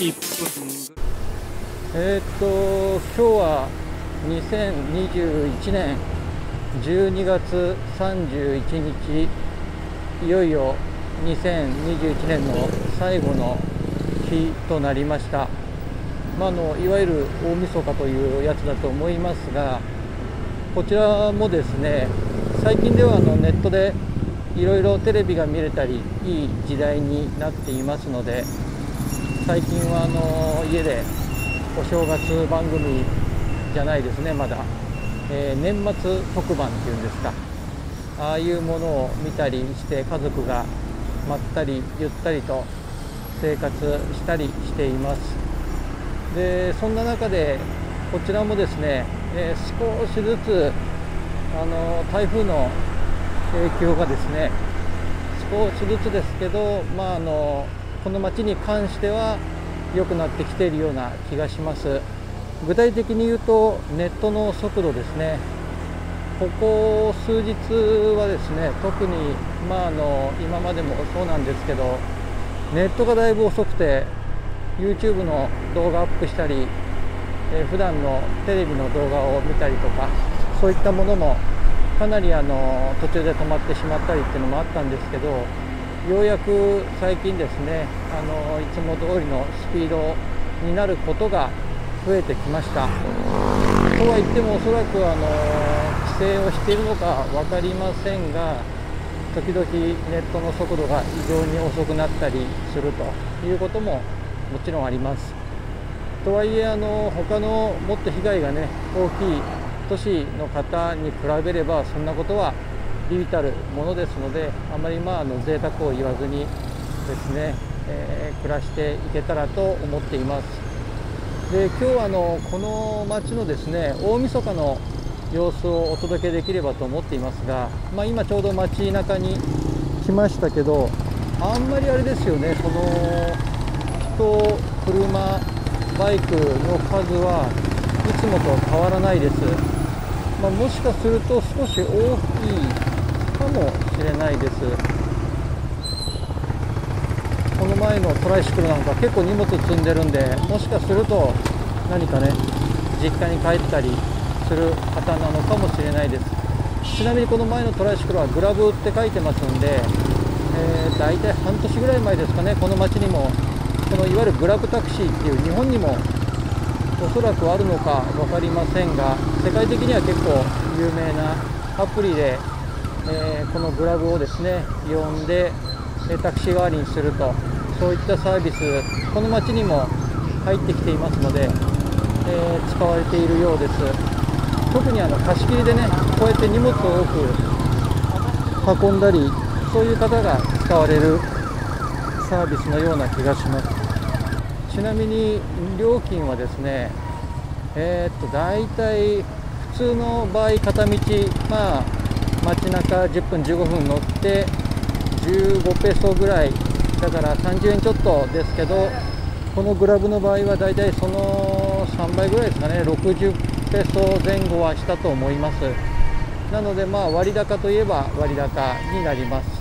えっと今日は2021年12月31日いよいよ2021年の最後の日となりました、まあ、あのいわゆる大晦日というやつだと思いますがこちらもですね最近ではあのネットでいろいろテレビが見れたりいい時代になっていますので最近はあの家でお正月番組じゃないですねまだ、えー年末特番っていうんですか。ああいうものを見たりして家族がまったりゆったりと生活したりしています。でそんな中でこちらもですね、えー少しずつあの台風の影響がですね少しずつですけど、まあ、あのこの町に関しては良くなってきているような気がします。具体的に言うとネットの速度ですね。ここ数日はですね特に、まあ、あの今までもそうなんですけどネットがだいぶ遅くて YouTube の動画アップしたり、えー普段のテレビの動画を見たりとかそういったものもかなりあの途中で止まってしまったりっていうのもあったんですけどようやく最近ですねあのいつも通りのスピードになることが増えてきました。とは言ってもおそらくあの規制をしているのか分かりませんが時々ネットの速度が異常に遅くなったりするということももちろんあります。とはいえあの他のもっと被害がね大きい都市の方に比べればそんなことはビビたるものですのであまりまああの贅沢を言わずにですね、えー暮らしていけたらと思っています。で今日はあのこの町のですね大晦日の様子をお届けできればと思っていますが、まあ、今ちょうど街中に来ましたけどあんまりあれですよねその人車バイクの数はいつもと変わらないです、まあ、もしかすると少し大きいかもしれないです。この前のトライシクルなんか結構荷物積んでるんでもしかすると何かね実家に帰ったりする方なのかもしれないです。ちなみにこの前のトライシクルはグラブって書いてますんで、えー、大体半年ぐらい前ですかねこの町にもこのいわゆるグラブタクシーっていう日本にもおそらくあるのか分かりませんが世界的には結構有名なアプリで、えーこのグラブをですね呼んでタクシー代わりにするとそういったサービスこの町にも入ってきていますので、えー使われているようです。特にあの貸し切りでねこうやって荷物を多く運んだりそういう方が使われるサービスのような気がします。ちなみに料金はですねえーっと大体普通の場合片道まあ街中10分15分乗って15ペソぐらいだから30円ちょっとですけどこのグラブの場合はだいたいその3倍ぐらいですかね60ペソ前後はしたと思います。なのでまあ割高といえば割高になります。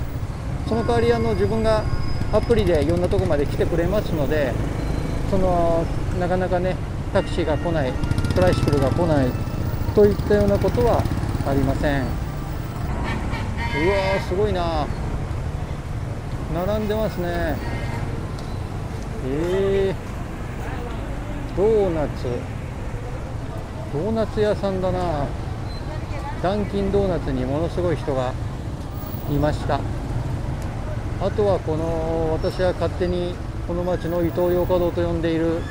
その代わりあの自分がアプリでいろんなとこまで来てくれますのでそのなかなかねタクシーが来ないトライシクルが来ないといったようなことはありません。うわーすごいな。並んでますね。えー、ドーナツ。ドーナツ屋さんだな。ダンキンドーナツにものすごい人がいました。あとはこの私は勝手にこの町のイトーヨーカドーと呼んでいる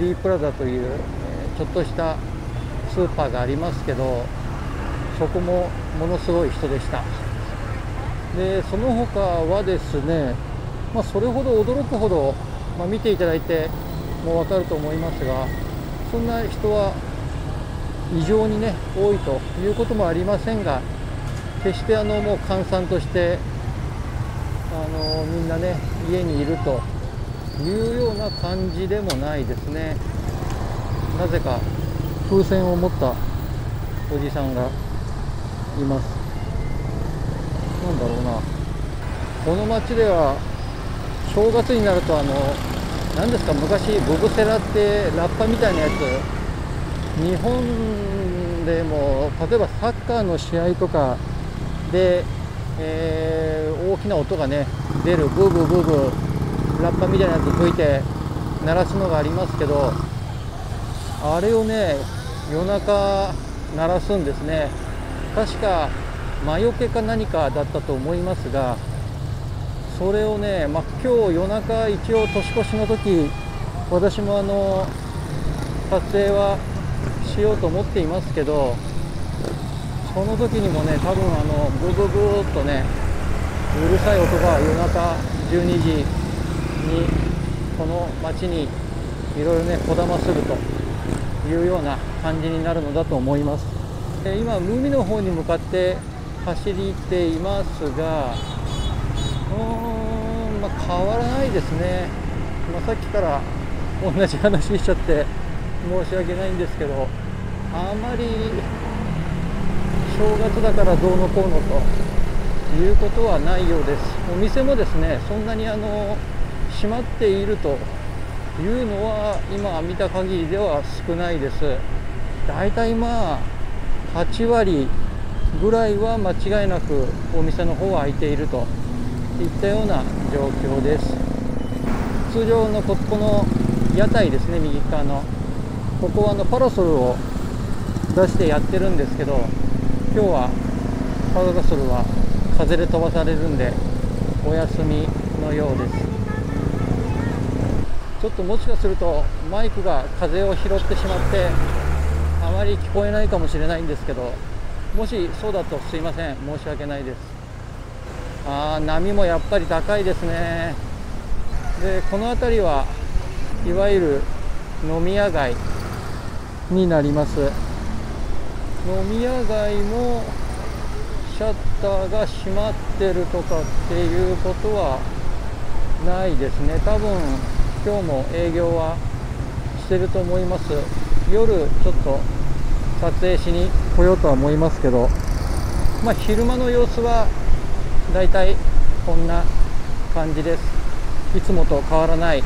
D プラザという、ちょっとしたスーパーがありますけどそこもものすごい人でした。でその他はですね、まあ、それほど驚くほど、まあ、見ていただいてもう分かると思いますがそんな人は異常にね多いということもありませんが決してあのもう閑散としてあのみんなね家にいるというような感じでもないですね。なぜか風船を持ったおじさんがいます。なんだろうな。この町では正月になるとあの何ですか昔ブブセラってラッパみたいなやつ。日本でも例えばサッカーの試合とかで、えー、大きな音がね出るブーブーブーブーラッパみたいなやつ吹いて鳴らすのがありますけどあれをね夜中鳴らすんですね。確か魔除けか何かだったと思いますがそれをね、まあ、今日夜中一応年越しの時私もあの撮影はしようと思っていますけどその時にもね多分あのブブブーっとねうるさい音が夜中12時にこの街にいろいろねこだまするというような感じになるのだと思います。今海の方に向かって走りていますがうーん、まあ、変わらないですね、まあ、さっきから同じ話しちゃって申し訳ないんですけどあまり正月だからどうのこうのということはないようです。お店もですねそんなにあの閉まっているというのは今見た限りでは少ないです。だいたいまあ8割ぐらいは間違いなくお店の方は開いているといったような状況です。通常のここの屋台ですね右側の。ここはあのパラソルを出してやってるんですけど今日はパラソルは風で飛ばされるんでお休みのようです。ちょっともしかするとマイクが風を拾ってしまってあまり聞こえないかもしれないんですけどもしそうだとすいません。申し訳ないです。あ波もやっぱり高いですね。でこの辺りはいわゆる飲み屋街になります。飲み屋街もシャッターが閉まってるとかっていうことはないですね。多分今日も営業はしてると思います。夜ちょっと撮影しに来ようとは思いますけどまあ昼間の様子はだいたいこんな感じです。いつもと変わらない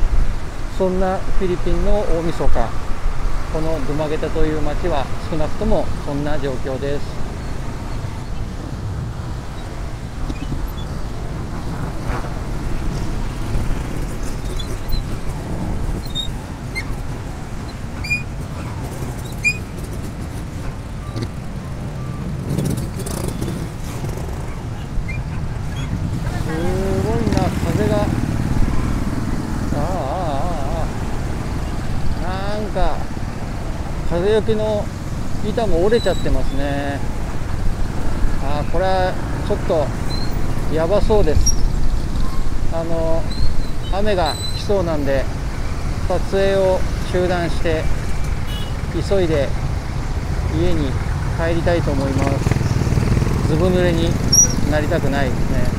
そんなフィリピンの大晦日。このドゥマゲタという街は少なくともそんな状況です。風よけの板も折れちゃってますね。あこれはちょっとやばそうです。あの雨が来そうなんで撮影を中断して急いで家に帰りたいと思います。ずぶ濡れになりたくないですね。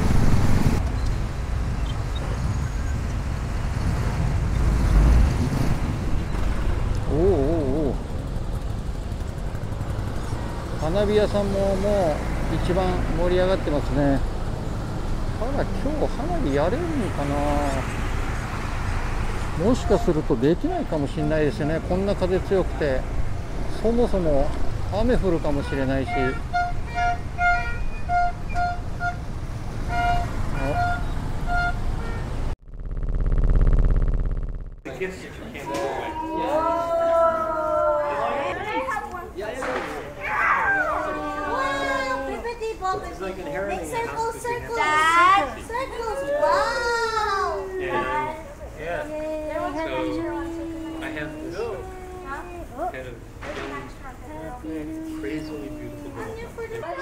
花火屋さんももう一番盛り上がってますね。ただ今日花火やれるのかな？もしかするとできないかもしれないですね。こんな風強くて。そもそも雨降るかもしれないし。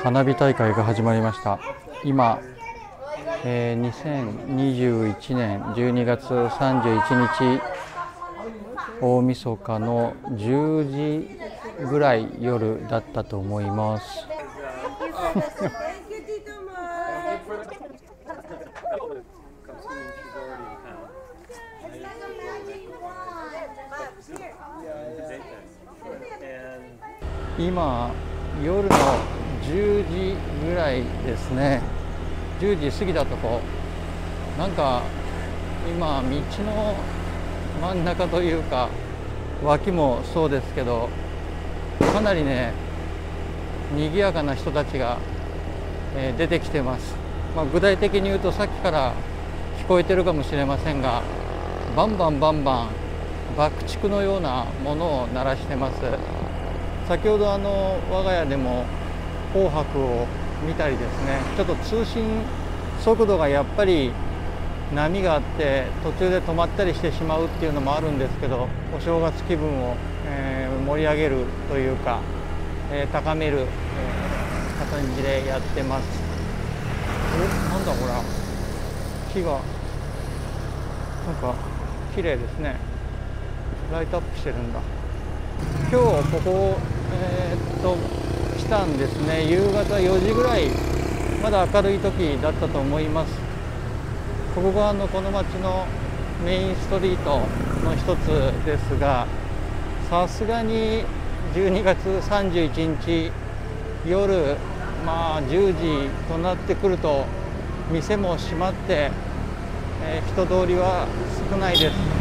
花火大会が始まりました。今、えー、2021年12月31日大晦日の10時ぐらい夜だったと思います 今夜の10時ぐらいですね。10時過ぎたとこ。なんか今道の真ん中というか脇もそうですけどかなりね賑やかな人たちが、えー、出てきてます、まあ、具体的に言うとさっきから聞こえてるかもしれませんがバンバンバンバン爆竹のようなものを鳴らしてます。先ほどあの我が家でも紅白を見たりですねちょっと通信速度がやっぱり波があって途中で止まったりしてしまうっていうのもあるんですけどお正月気分を、えー、盛り上げるというか、えー、高める、えー、感じでやってます。おなんだほら木がなんか綺麗ですね。ライトアップしてるんだ。今日ここえー、っと来たんですね。夕方4時ぐらいまだ明るい時だったと思います。ここがあのこの町のメインストリートの一つですがさすがに12月31日夜まあ10時となってくると店も閉まって、えー、人通りは少ないです。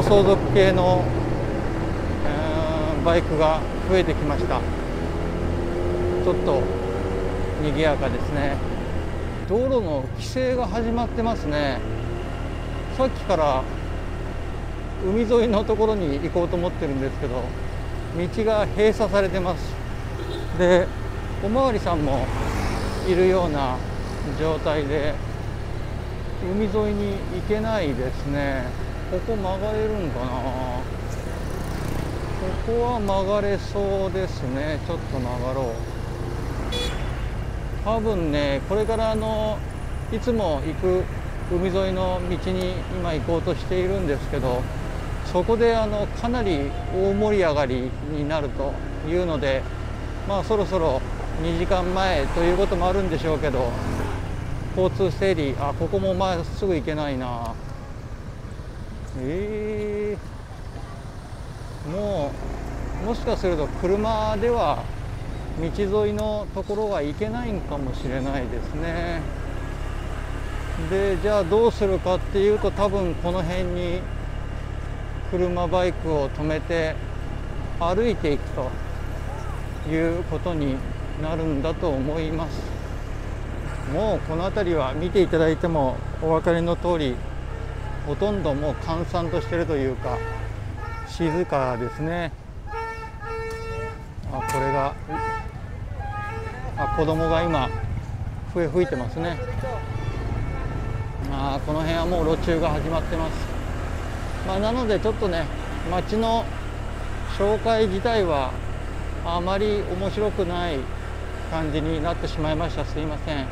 暴走族系の、えー、バイクが増えてきました。ちょっと賑やかですね。道路の規制が始まってますね。さっきから海沿いのところに行こうと思ってるんですけど道が閉鎖されてます。でおまわりさんもいるような状態で海沿いに行けないですね。ここ曲がれるんかな？ここは曲がれそうですね。ちょっと曲がろう。多分ねこれからあのいつも行く海沿いの道に今行こうとしているんですけどそこであのかなり大盛り上がりになるというのでまあそろそろ2時間前ということもあるんでしょうけど交通整理あここもまっすぐ行けないな。えー、もうもしかすると車では道沿いのところは行けないんかもしれないですね。でじゃあどうするかっていうと多分この辺に車バイクを止めて歩いていくということになるんだと思います。もうこの辺りは見ていただいてもお分かりの通りほとんどもう閑散としてるというか静かですね。あこれがあ子供が今笛吹いてますね。あこの辺はもう路中が始まってます。まあ、なのでちょっとね街の紹介自体はあまり面白くない感じになってしまいました。すいません、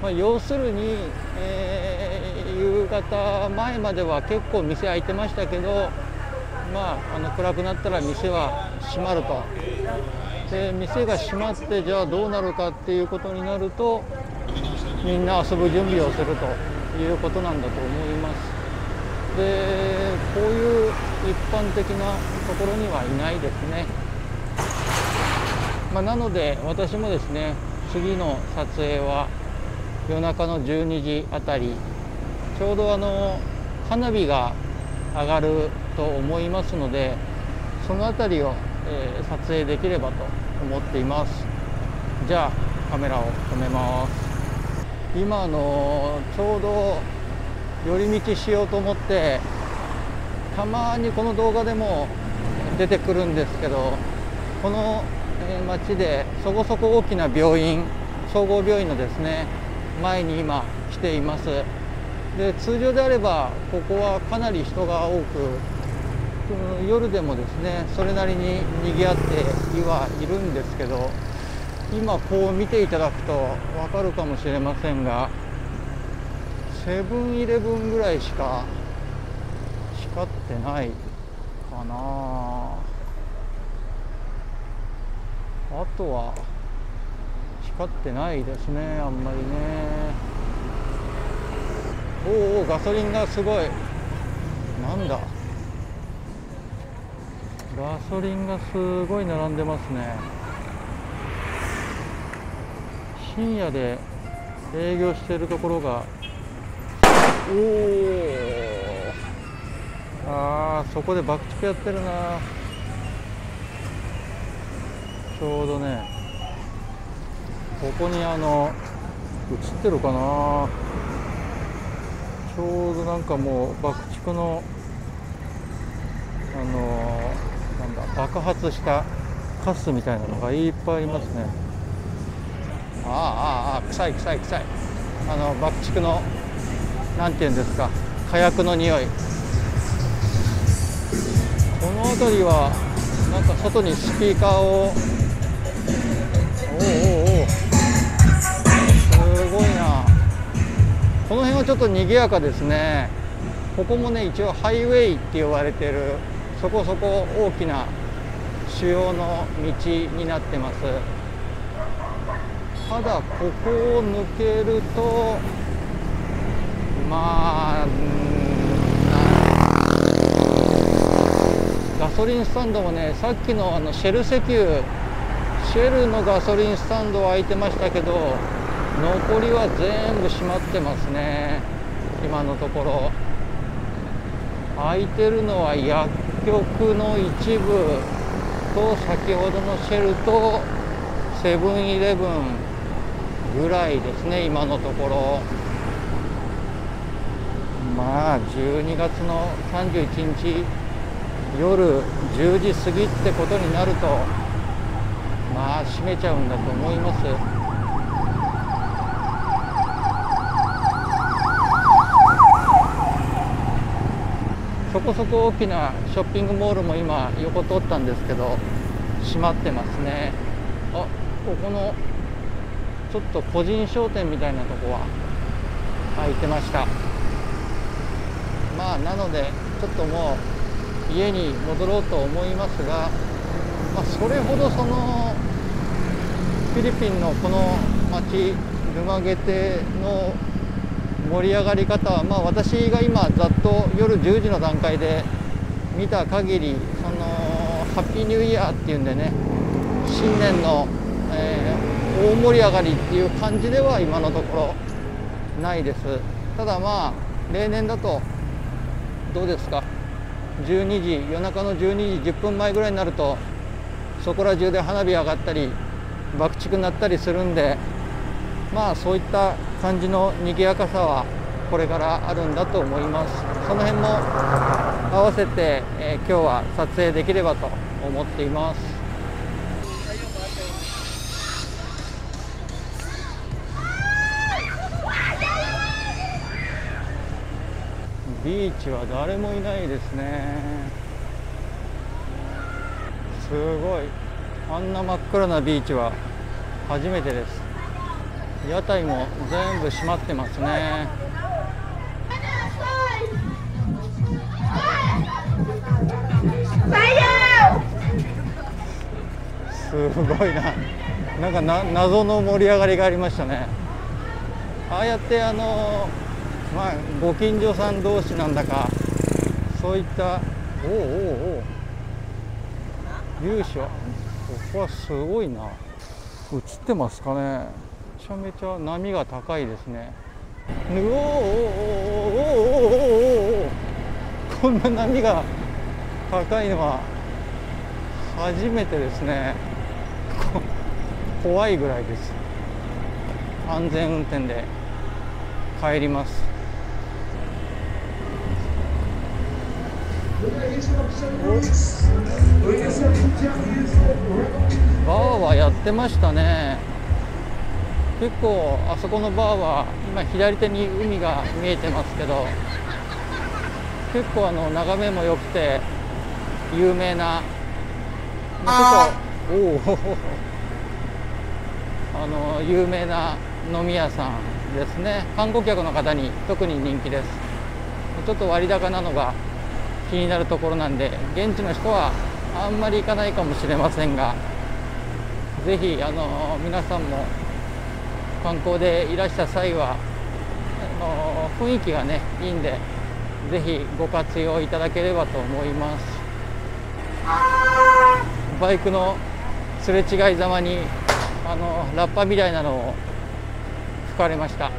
まあ、要するに、えー夕方前までは結構店開いてましたけどまああの暗くなったら店は閉まると。で店が閉まってじゃあどうなるかっていうことになるとみんな遊ぶ準備をするということなんだと思います。でこういう一般的なところにはいないですね、まあ、なので私もですね次の撮影は夜中の12時あたりちょうどあの花火が上がると思いますのでその辺りを、えー、撮影できればと思っています。じゃあカメラを止めます。今のちょうど寄り道しようと思ってたまにこの動画でも出てくるんですけどこの町でそこそこ大きな病院総合病院のですね前に今来ています。で通常であればここはかなり人が多く夜でもですねそれなりに賑わってはいるんですけど今こう見ていただくと分かるかもしれませんがセブンイレブンぐらいしか光ってないかな。あとは光ってないですねあんまりね。おおガソリンがすごい。なんだ。ガソリンがすごい並んでますね。深夜で営業しているところが。おおあーそこで爆竹やってるな。ちょうどねここにあの映ってるかな。ちょうどなんかもう爆竹のあのなんだ爆発したカスみたいなのがいっぱいいますね。ああああ臭い臭い臭い。あの爆竹のなんていうんですか火薬の匂い。この辺りはなんか外にスピーカーをこの辺はちょっと賑やかですね。ここもね一応ハイウェイって呼ばれてるそこそこ大きな主要の道になってます。ただここを抜けるとまあガソリンスタンドもねさっきのあのシェル石油シェルのガソリンスタンドは開いてましたけど残りは全部閉まってますね。今のところ。開いてるのは薬局の一部と先ほどのシェルとセブンイレブンぐらいですね今のところ。まあ12月の31日夜10時過ぎってことになるとまあ閉めちゃうんだと思います。こそこ大きなショッピングモールも今横通ったんですけど閉まってますね。あここのちょっと個人商店みたいなとこは開いてました。まあなのでちょっともう家に戻ろうと思いますが、まあ、それほどそのフィリピンのこの町ルマゲテの盛り上がり方は、まあ、私が今ざっと夜10時の段階で見た限りそのハッピーニューイヤーっていうんでね新年の、えー、大盛り上がりっていう感じでは今のところないです。ただまあ例年だとどうですか？12時夜中の12時10分前ぐらいになるとそこら中で花火上がったり爆竹になったりするんでまあそういった感じの賑やかさはこれからあるんだと思います。その辺も合わせて、えー、今日は撮影できればと思っています。ビーチは誰もいないですね。すごい。あんな真っ暗なビーチは初めてです。屋台も全部閉まってますね。すごいな。なんかな謎の盛り上がりがありましたね。ああやってあのまあご近所さん同士なんだかそういったおおおお由緒ここはすごいな。映ってますかね。ちゃめちゃ波が高いですね。おおおおおおおこんな波が高いのは初めてですね。怖いぐらいです。安全運転で帰ります。バーはやってましたね。結構あそこのバーは今左手に海が見えてますけど結構あの眺めも良くて有名なちょっとおお あの有名な飲み屋さんですね。観光客の方に特に人気です。ちょっと割高なのが気になるところなんで現地の人はあんまり行かないかもしれませんがぜひあの皆さんも観光でいらした際はあの雰囲気がねいいんでぜひご活用いただければと思います。バイクのすれ違いざまにあのラッパみたいなのをかれました。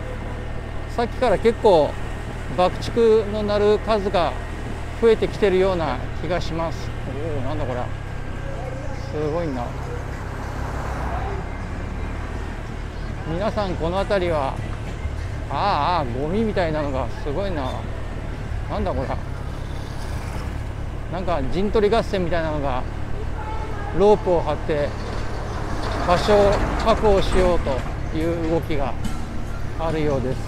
さっきから結構爆竹の鳴る数が増えてきてるような気がします。おおなんだこれすごいな。皆さんこの辺りはああゴミみたいなのがすごいな。なんだこれ。なんか陣取り合戦みたいなのがロープを張って場所を確保しようという動きがあるようです。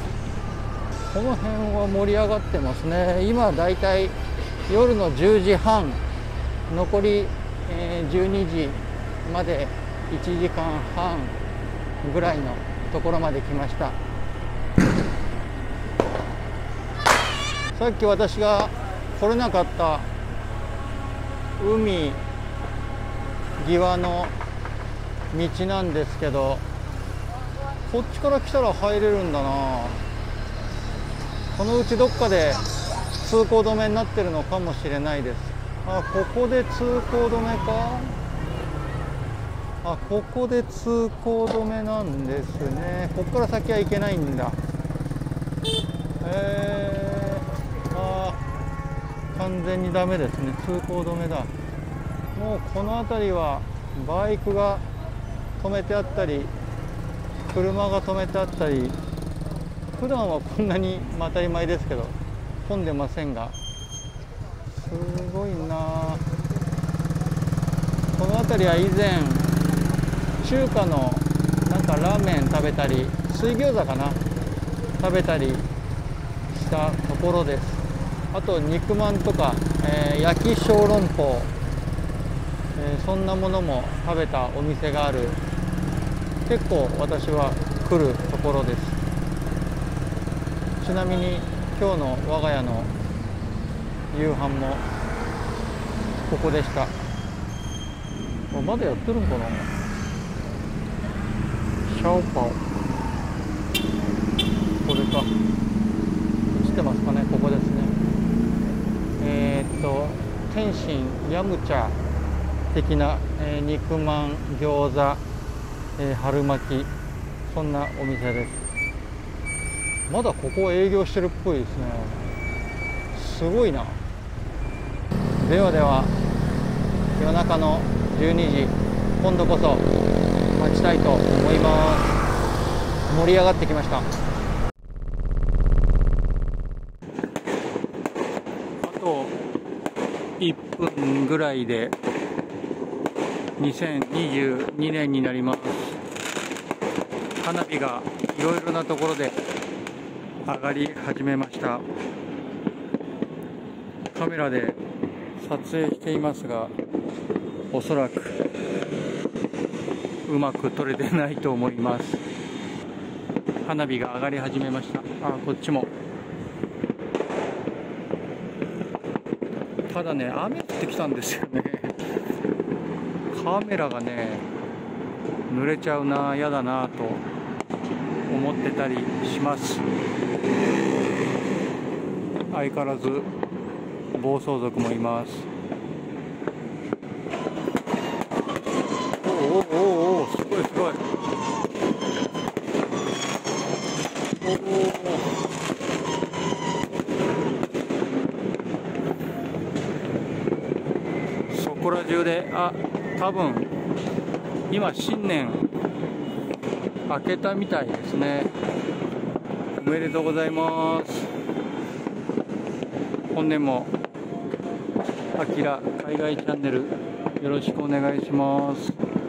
この辺は盛り上がってますね。今だいたい夜の10時半残り、12時まで1時間半ぐらいのところまで来ました。さっき私が来れなかった海際の道なんですけどこっちから来たら入れるんだな。このうちどっかで通行止めになってるのかもしれないです。あここで通行止めか。あここで通行止めなんですね。ここから先は行けないんだ。えー、あ完全にダメですね。通行止めだ。もうこの辺りはバイクが止めてあったり車が止めてあったり。普段はこんなに当たり前ですけど混んでませんが。すごいなこの辺りは以前中華のなんかラーメン食べたり水餃子かな？食べたりしたところです。あと肉まんとか、えー、焼き小籠包、えー、そんなものも食べたお店がある。結構私は来るところです。ちなみに今日の我が家の夕飯もここでした。まだやってるんかな？ャオパオ。これか。映ってますかね？ここですね。えー、っと天津ヤムチャ的な、えー、肉まん餃子えー、春巻き。そんなお店です。まだここ営業してるっぽいですね。すごいな。ではでは夜中の12時今度こそ。ちたいと思います。盛り上がってきました。あと1分ぐらいで2022年になります。花火がいろいろなところで上がり始めました。カメラで撮影していますがおそらくうまく撮れてないと思います。花火が上がり始めました。あこっちも。ただね雨降ってきたんですよね。カメラがね濡れちゃうな嫌だなと思ってたりします。相変わらず暴走族もいます。おおおおすごいすごいおおそこら中であ多分今新年明けたみたいですね。おめでとうございます。本年もあきら海外チャンネルよろしくお願いしますものす。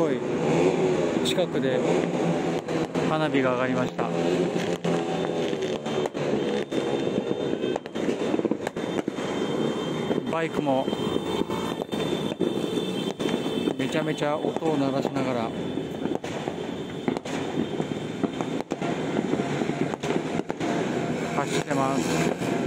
ごい近くで花火が上がりました。バイクもめちゃめちゃ音を鳴らしながら。走ってます。